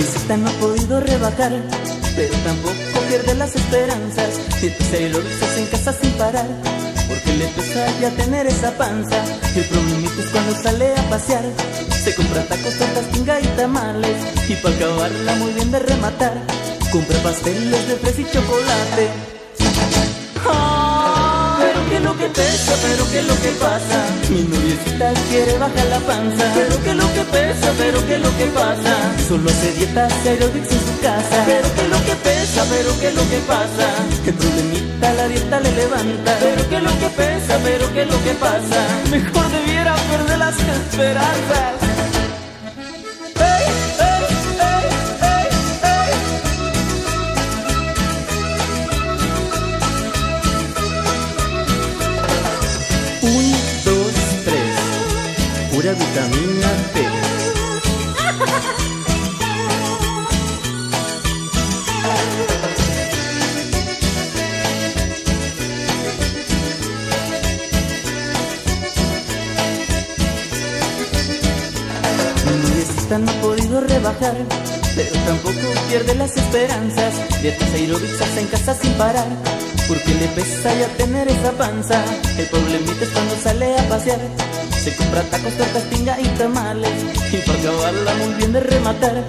noviecita no ha podido rebajar, pero tampoco pierde las esperanzas. Y lo en casa sin parar, porque le pesa ya tener esa panza. El problemita es cuando sale a pasear, se compra tacos, tortas, pinga y tamales. Y para acabarla muy bien de rematar, compra pasteles de fresa y chocolate. Pero qué es lo que pasa. Mi noviecita quiere bajar la panza, pero qué es lo que pesa, pero qué es lo que pasa. Solo hace dietas y aerobics en su casa, pero qué es lo que pesa, pero qué es lo que pasa. El problemita la dieta le levanta, pero qué es lo que pesa, pero qué es lo que pasa. Mejor debiera perder las esperanzas. Pura vitamina T. No podido rebajar, pero tampoco pierde las esperanzas. Dietas aeróbicas en casa sin parar, porque le pesa ya tener esa panza. El problemita es cuando sale a pasear, se compra tacos, tortas, pinga y tamales. Y para acabarla muy bien de rematar,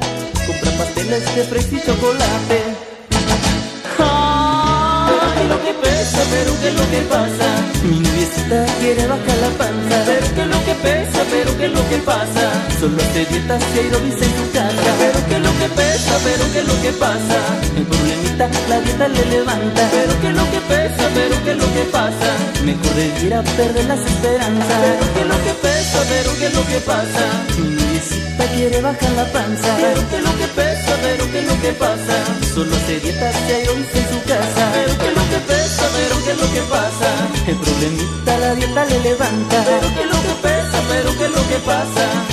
compra pasteles de fresa y chocolate. Pero qué es lo que pasa. Mi noviecita quiere bajar la panza, pero qué es lo que pesa, pero qué es lo que pasa. Solo hace dietas y aerobics en su casa, pero qué es lo que pesa, pero qué es lo que pasa. El problemita la dieta le levanta, pero qué es lo que pesa, pero qué es lo que pasa. Mejor debiera perder las esperanzas, pero qué es lo que pesa, pero qué es lo que pasa. Mi noviecita quiere bajar la panza, pero qué es lo que pesa, pero qué es lo que pasa. Solo hace dietas y aerobics en su casa, lo lo que pasa. El problemita la dieta le levanta, pero qué es lo que pesa, pero qué es lo que pasa. ¿Qué pesa? ¿Qué pasa?